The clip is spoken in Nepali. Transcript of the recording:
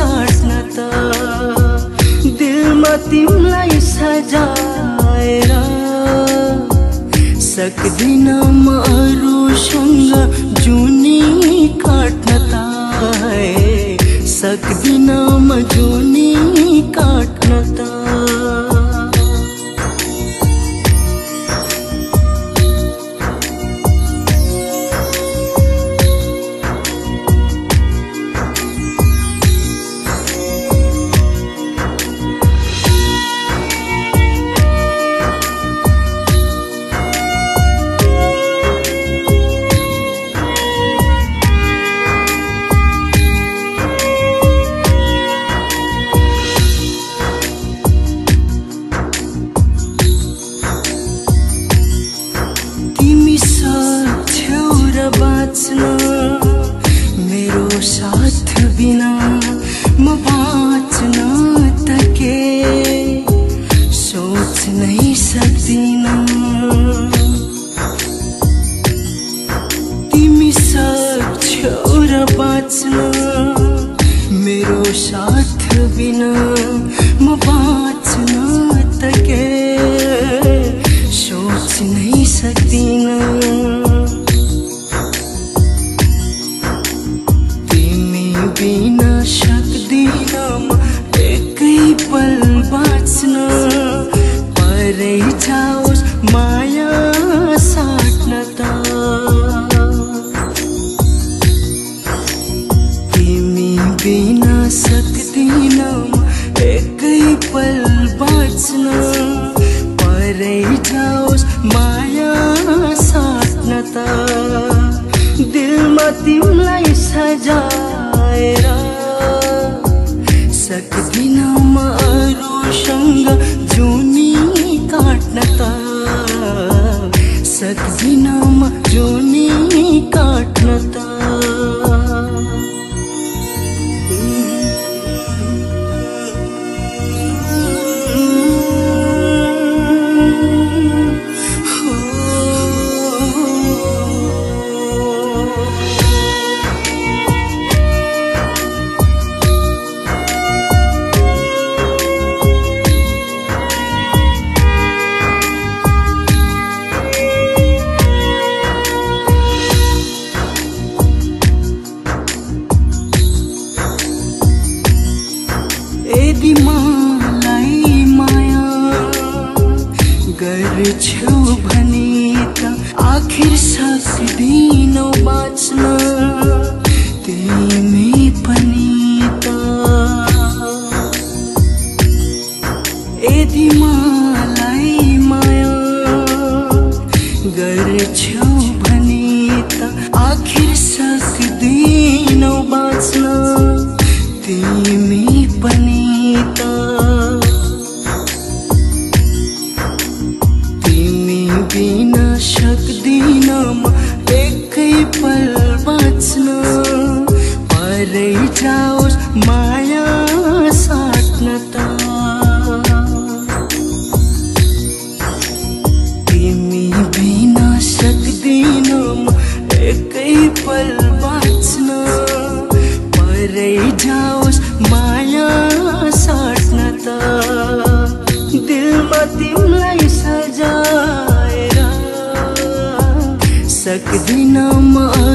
साट्न त दिलमा तिमीलाई सजाएर सक्दिन म बिना म बाँच्न त के सोच नै सक्दिन। तिमी सक्छौ र बाँच्न मेरो साथ बिना म बाँच्न तिमी सजाएर सक्दिन म अरूसँग जुनी काट्न त सक्दिन म जुनी काट्न गर्छौ भने त आखिर सक्दिनौ बाँच्न। तिमी पनि त तिमी बिना सक्दिन म एकै पल बाँच्न। परै जाओस् माया सक्दिन म